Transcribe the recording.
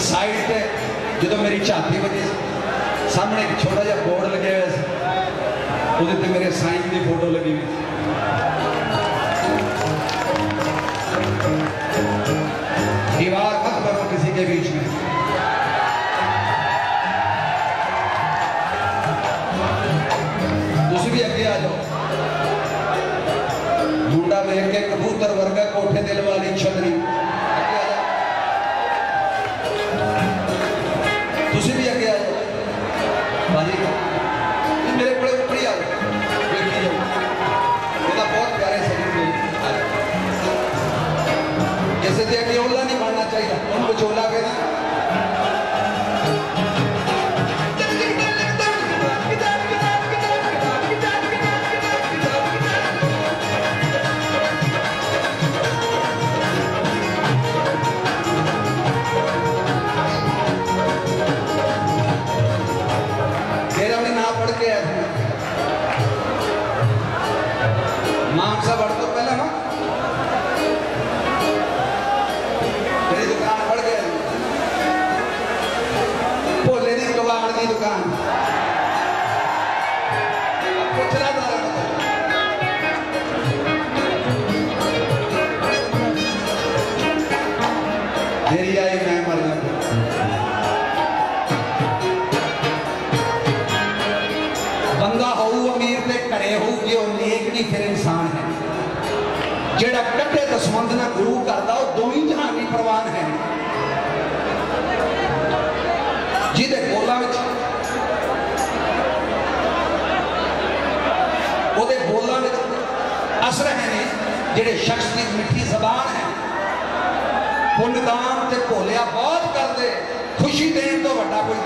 Side पे, जो तो मेरी झाती बजी सामने एक छोटा जा बोर्ड लगे हुआ मेरे साइंस की फ़ोटो लगी हुई भी अगे आ जाओ मुंडा वेख के कबूतर वर्गा कोठे दिल वाली छतरी। तुम भी अगे आ जाओ। भाजी दुकान आपको चला जा आई मैं मरना बंदा हो अमीर ते घरे हो जे फिर इंसान है। जेड़ा कट्टे दसमंद ना गुरु करता वो दो ही जहानी परवान है। ਉਹਦੇ ਬੋਲਾਂ ਵਿੱਚ ਅਸਰ ਹੈ ਨੇ ਜਿਹੜੇ ਸ਼ਖਸ ਦੀ ਮਿੱਠੀ ਜ਼ਬਾਨ ਹੈ ਪੁੰਨਦਾਨ ਤੇ ਭੋਲਿਆ ਬਹੁਤ ਕਰਦੇ ਖੁਸ਼ੀ ਦੇਣ ਤੋਂ ਵੱਡਾ ਕੋਈ